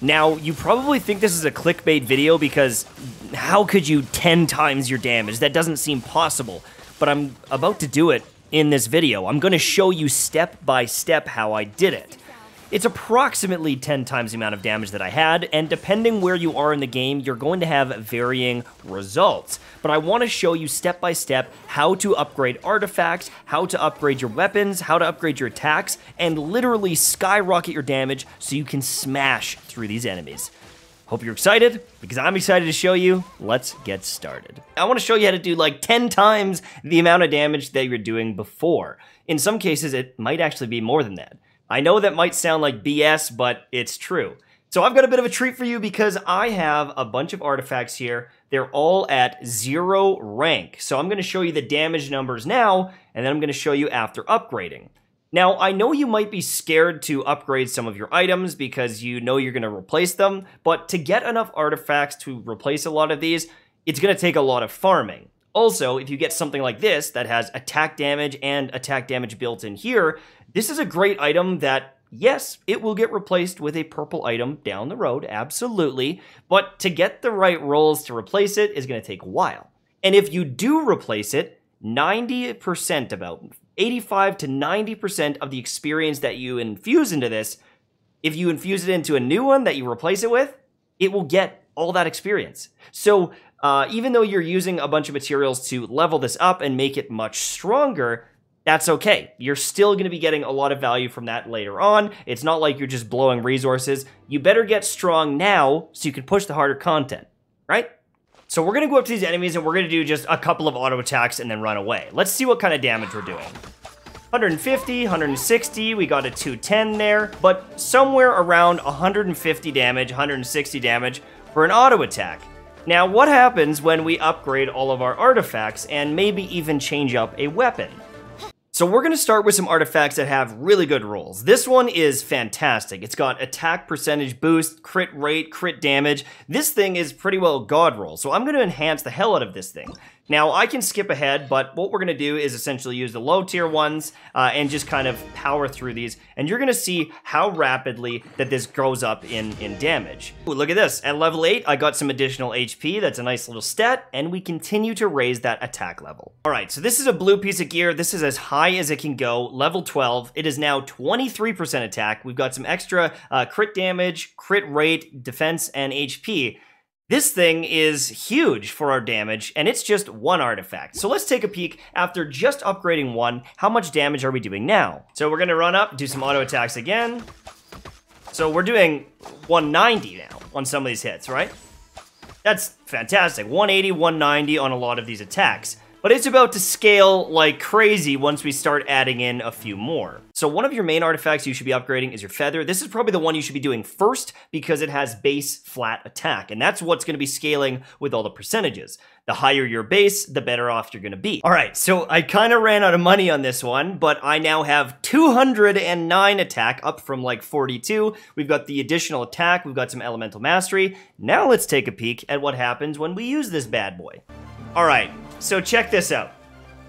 Now, you probably think this is a clickbait video because how could you 10 times your damage? That doesn't seem possible, but I'm about to do it in this video. I'm going to show you step by step how I did it. It's approximately 10 times the amount of damage that I had, and depending where you are in the game, you're going to have varying results. But I want to show you step by step how to upgrade artifacts, how to upgrade your weapons, how to upgrade your attacks, and literally skyrocket your damage so you can smash through these enemies. Hope you're excited, because I'm excited to show you. Let's get started. I want to show you how to do like 10 times the amount of damage that you're doing before. In some cases, it might actually be more than that. I know that might sound like BS, but it's true. So I've got a bit of a treat for you because I have a bunch of artifacts here. They're all at zero rank. So I'm going to show you the damage numbers now, and then I'm going to show you after upgrading. Now, I know you might be scared to upgrade some of your items because you know you're going to replace them, but to get enough artifacts to replace a lot of these, it's going to take a lot of farming. Also, if you get something like this that has attack damage and attack damage built in here, this is a great item that, yes, it will get replaced with a purple item down the road, absolutely, but to get the right rolls to replace it is going to take a while. And if you do replace it, 90% about 85 to 90% of the experience that you infuse into this, if you infuse it into a new one that you replace it with, it will get all that experience. So uh, even though you're using a bunch of materials to level this up and make it much stronger, that's okay. You're still going to be getting a lot of value from that later on. It's not like you're just blowing resources. You better get strong now so you can push the harder content, right? So we're going to go up to these enemies and we're going to do just a couple of auto attacks and then run away. Let's see what kind of damage we're doing. 150, 160, we got a 210 there, but somewhere around 150 damage, 160 damage for an auto attack. Now, what happens when we upgrade all of our artifacts and maybe even change up a weapon? So we're going to start with some artifacts that have really good rolls. This one is fantastic. It's got attack percentage boost, crit rate, crit damage. This thing is pretty well god roll, so I'm going to enhance the hell out of this thing. Now, I can skip ahead, but what we're going to do is essentially use the low tier ones uh, and just kind of power through these, and you're going to see how rapidly that this goes up in, in damage. Ooh, look at this. At level 8, I got some additional HP. That's a nice little stat, and we continue to raise that attack level. All right, so this is a blue piece of gear. This is as high as it can go, level 12. It is now 23% attack. We've got some extra uh, crit damage, crit rate, defense, and HP. This thing is huge for our damage, and it's just one artifact. So let's take a peek after just upgrading one, how much damage are we doing now? So we're gonna run up, do some auto attacks again. So we're doing 190 now on some of these hits, right? That's fantastic. 180, 190 on a lot of these attacks but it's about to scale like crazy once we start adding in a few more. So one of your main artifacts you should be upgrading is your feather. This is probably the one you should be doing first because it has base flat attack, and that's what's going to be scaling with all the percentages. The higher your base, the better off you're going to be. All right, so I kind of ran out of money on this one, but I now have 209 attack, up from like 42. We've got the additional attack, we've got some elemental mastery. Now let's take a peek at what happens when we use this bad boy. All right, so check this out.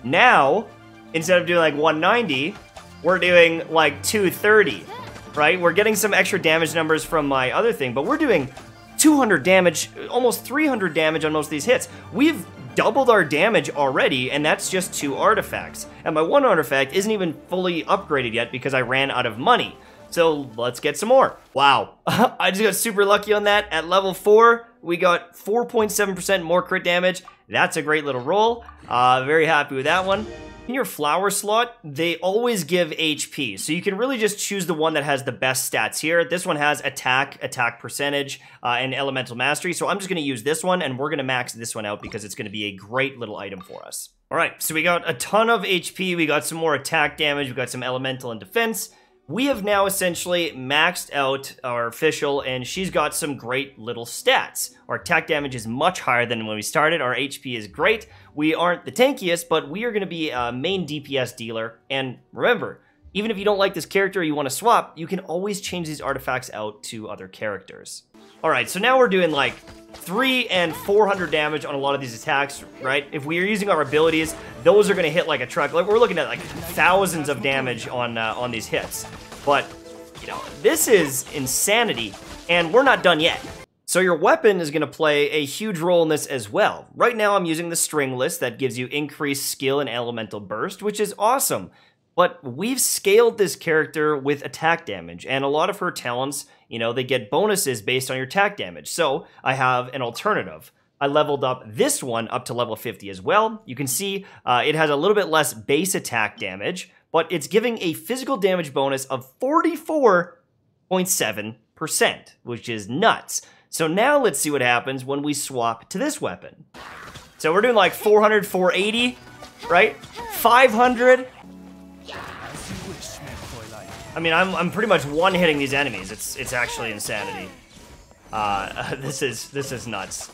Now, instead of doing like 190, we're doing like 230, right? We're getting some extra damage numbers from my other thing, but we're doing 200 damage, almost 300 damage on most of these hits. We've doubled our damage already, and that's just two artifacts. And my one artifact isn't even fully upgraded yet because I ran out of money. So let's get some more. Wow, I just got super lucky on that. At level 4, we got 4.7% more crit damage. That's a great little roll. Uh, very happy with that one. In your flower slot, they always give HP, so you can really just choose the one that has the best stats here. This one has attack, attack percentage, uh, and elemental mastery, so I'm just going to use this one, and we're going to max this one out because it's going to be a great little item for us. All right, so we got a ton of HP, we got some more attack damage, we got some elemental and defense, we have now essentially maxed out our Fischl, and she's got some great little stats. Our attack damage is much higher than when we started. Our HP is great. We aren't the tankiest, but we are going to be a main DPS dealer. And remember, even if you don't like this character you want to swap, you can always change these artifacts out to other characters. All right, so now we're doing like three and 400 damage on a lot of these attacks, right? If we are using our abilities, those are gonna hit like a truck. Like we're looking at like thousands of damage on uh, on these hits. But, you know, this is insanity And we're not done yet. So your weapon is going to play a huge role in this as well. Right now I'm using the Stringless that gives you increased skill and elemental burst, which is awesome. But we've scaled this character with attack damage, and a lot of her talents, you know, they get bonuses based on your attack damage. So I have an alternative. I leveled up this one up to level 50 as well. You can see uh, it has a little bit less base attack damage, but it's giving a physical damage bonus of 44.7%, which is nuts. So now let's see what happens when we swap to this weapon. So we're doing like 400, 480, right? 500, I mean, I'm, I'm pretty much one-hitting these enemies. It's it's actually insanity. Uh, this is this is nuts.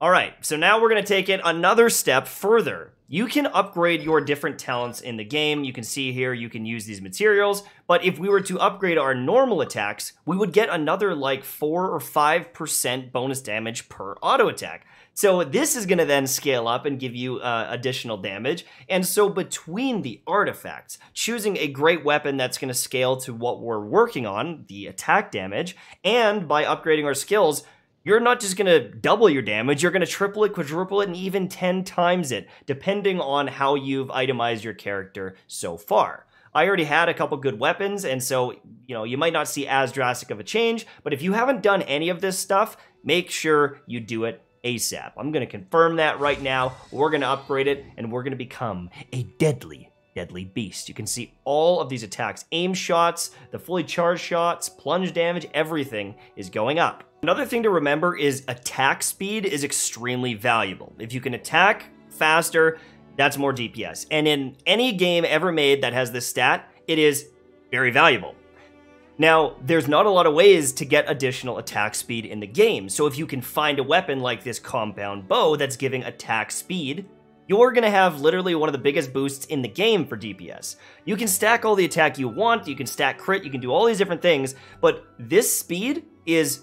All right, so now we're gonna take it another step further. You can upgrade your different talents in the game. You can see here you can use these materials, but if we were to upgrade our normal attacks, we would get another like 4 or 5% bonus damage per auto attack. So this is going to then scale up and give you uh, additional damage. And so between the artifacts, choosing a great weapon that's going to scale to what we're working on, the attack damage, and by upgrading our skills, you're not just going to double your damage, you're going to triple it, quadruple it, and even 10 times it, depending on how you've itemized your character so far. I already had a couple good weapons, and so, you know, you might not see as drastic of a change, but if you haven't done any of this stuff, make sure you do it ASAP. I'm going to confirm that right now. We're going to upgrade it, and we're going to become a deadly, deadly beast. You can see all of these attacks. Aim shots, the fully charged shots, plunge damage, everything is going up. Another thing to remember is attack speed is extremely valuable. If you can attack faster, that's more DPS. And in any game ever made that has this stat, it is very valuable. Now, there's not a lot of ways to get additional attack speed in the game, so if you can find a weapon like this compound bow that's giving attack speed, you're gonna have literally one of the biggest boosts in the game for DPS. You can stack all the attack you want, you can stack crit, you can do all these different things, but this speed is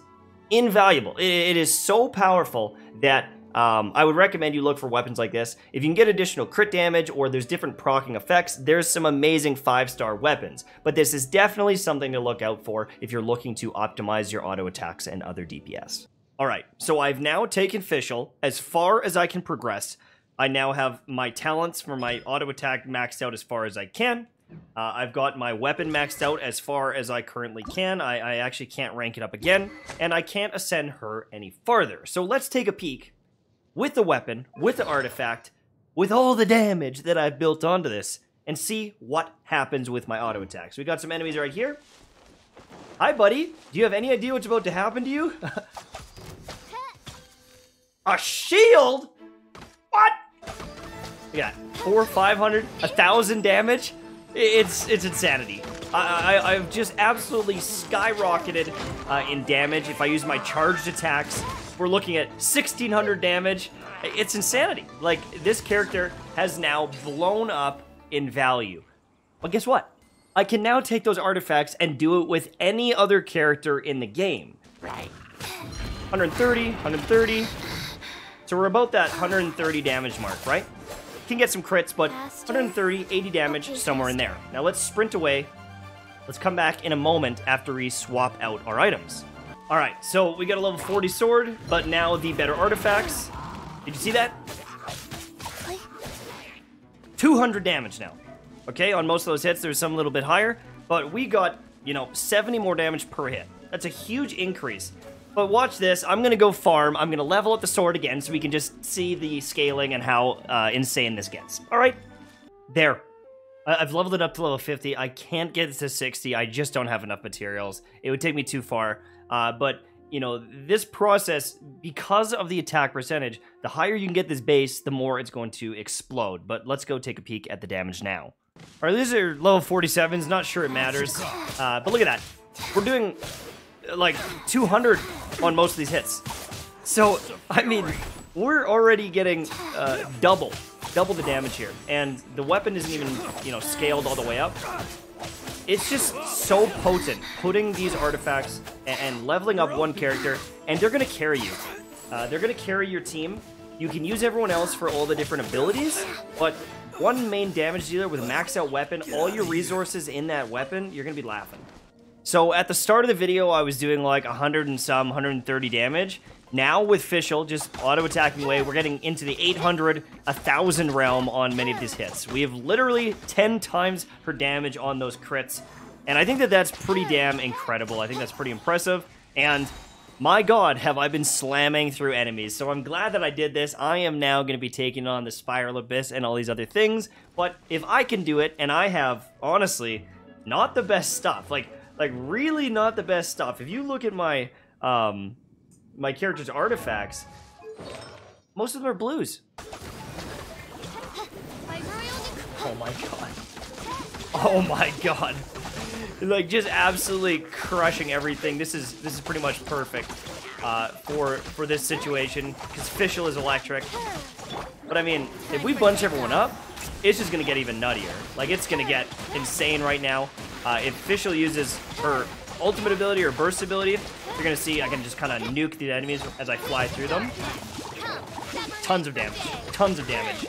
invaluable. it is so powerful that um, I would recommend you look for weapons like this. If you can get additional crit damage or there's different proccing effects, there's some amazing five-star weapons. But this is definitely something to look out for if you're looking to optimize your auto attacks and other DPS. Alright, so I've now taken Fischl as far as I can progress. I now have my talents for my auto attack maxed out as far as I can. Uh, I've got my weapon maxed out as far as I currently can. I, I actually can't rank it up again, and I can't ascend her any farther. So let's take a peek with the weapon, with the artifact, with all the damage that I've built onto this, and see what happens with my auto attacks. We got some enemies right here. Hi, buddy. Do you have any idea what's about to happen to you? a shield? What? We got four, five hundred, a thousand damage. It's it's insanity. I, I, have just absolutely skyrocketed uh, in damage. If I use my charged attacks, we're looking at 1600 damage. It's insanity. Like, this character has now blown up in value. But guess what? I can now take those artifacts and do it with any other character in the game. Right. 130, 130. So we're about that 130 damage mark, right? Can get some crits, but 130, 80 damage, somewhere in there. Now let's sprint away. Let's come back in a moment after we swap out our items. All right, so we got a level 40 sword, but now the better artifacts. Did you see that? 200 damage now. Okay, on most of those hits, there's some a little bit higher, but we got, you know, 70 more damage per hit. That's a huge increase. But watch this, I'm gonna go farm, I'm gonna level up the sword again so we can just see the scaling and how uh, insane this gets. All right, there. I've leveled it up to level 50. I can't get it to 60. I just don't have enough materials. It would take me too far. Uh, but you know, this process, because of the attack percentage, the higher you can get this base, the more it's going to explode. But let's go take a peek at the damage now. All right, these are level 47s. Not sure it matters. Uh, but look at that. We're doing like 200 on most of these hits. So, I mean, we're already getting uh, double, double the damage here. And the weapon isn't even, you know, scaled all the way up it's just so potent putting these artifacts and, leveling up one character, and they're gonna carry you. Uh, they're gonna carry your team. You can use everyone else for all the different abilities, but one main damage dealer with max out weapon, all your resources in that weapon, you're gonna be laughing. So at the start of the video, I was doing like 100 and some, 130 damage. Now with Fischl just auto-attacking away, we're getting into the 800, 1000 realm on many of these hits. We have literally 10 times her damage on those crits, and I think that that's pretty damn incredible. I think that's pretty impressive, and my god, have I been slamming through enemies. So I'm glad that I did this. I am now going to be taking on the Spiral Abyss and all these other things, but if I can do it, and I have, honestly, not the best stuff, like, like really not the best stuff. If you look at my um, my character's artifacts, most of them are blues. Oh my god. Oh my god. Like just absolutely crushing everything. This is this is pretty much perfect uh, for for this situation because Fischl is electric. But I mean, if we bunch everyone up, it's just gonna get even nuttier. Like it's gonna get insane right now. Uh, if Fischl uses her ultimate ability or burst ability, you're gonna see I can just kind of nuke the enemies as I fly through them. Tons of damage, tons of damage.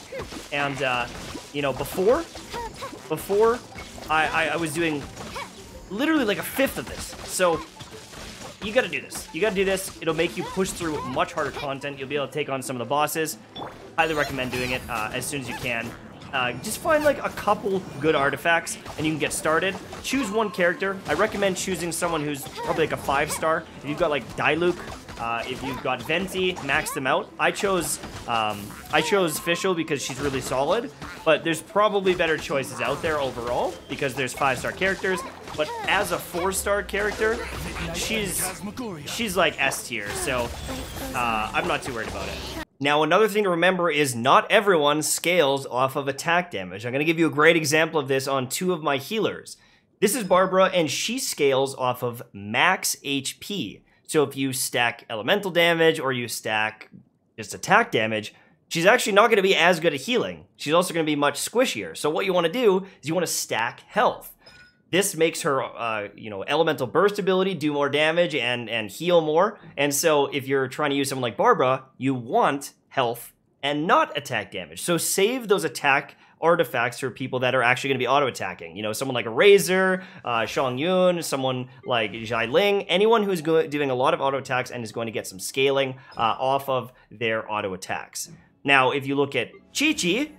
And, uh, you know, before, before, I, I, I was doing literally like a fifth of this. So, you gotta do this. You gotta do this. It'll make you push through much harder content. You'll be able to take on some of the bosses. Highly recommend doing it uh, as soon as you can. Uh, just find like a couple good artifacts and you can get started. Choose one character. I recommend choosing someone who's probably like a five star. If you've got like Diluc, uh, if you've got Venti, max them out. I chose um, I chose Fischl because she's really solid, but there's probably better choices out there overall because there's five star characters. But as a four star character, she's she's like S tier, so uh, I'm not too worried about it. Now, another thing to remember is not everyone scales off of attack damage. I'm going to give you a great example of this on two of my healers. This is Barbara, and she scales off of max HP. So if you stack elemental damage or you stack just attack damage, she's actually not going to be as good at healing. She's also going to be much squishier. So what you want to do is you want to stack health. This makes her, uh, you know, elemental burst ability do more damage and and heal more. And so if you're trying to use someone like Barbara, you want health and not attack damage. So save those attack artifacts for people that are actually going to be auto attacking. You know, someone like a Razor, uh, Xiangyun, someone like Xiangling, anyone who's doing a lot of auto attacks and is going to get some scaling uh, off of their auto attacks. Now, if you look at Qiqi,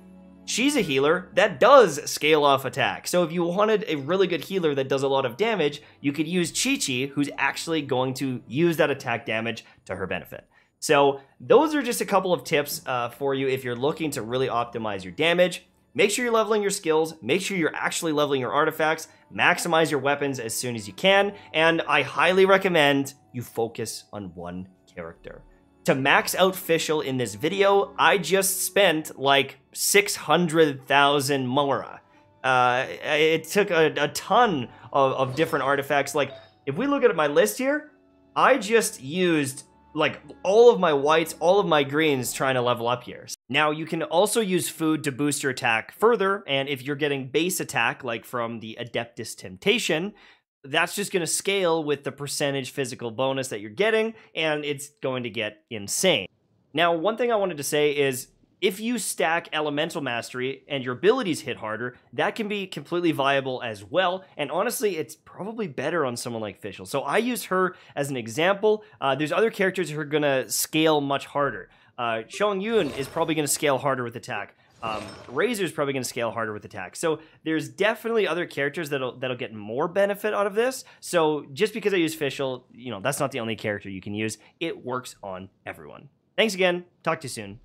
She's a healer that does scale off attack. So if you wanted a really good healer that does a lot of damage, you could use Qiqi, who's actually going to use that attack damage to her benefit. So those are just a couple of tips uh, for you if you're looking to really optimize your damage. Make sure you're leveling your skills, make sure you're actually leveling your artifacts, maximize your weapons as soon as you can, and I highly recommend you focus on one character. To max out Fischl in this video, I just spent like 600,000 Mora. Uh, it took a, a ton of, of different artifacts. Like, if we look at my list here, I just used like all of my whites, all of my greens trying to level up here. Now you can also use food to boost your attack further, and if you're getting base attack like from the Adeptus Temptation, that's just going to scale with the percentage physical bonus that you're getting, and it's going to get insane. Now, one thing I wanted to say is if you stack elemental mastery and your abilities hit harder, that can be completely viable as well. And honestly, it's probably better on someone like Fischl. So I use her as an example. Uh, there's other characters who are going to scale much harder. Uh, Xiangyun is probably going to scale harder with attack. Um, Razor's probably going to scale harder with attack. So there's definitely other characters that'll that'll get more benefit out of this. So just because I use Fischl, you know, that's not the only character you can use. It works on everyone. Thanks again. Talk to you soon.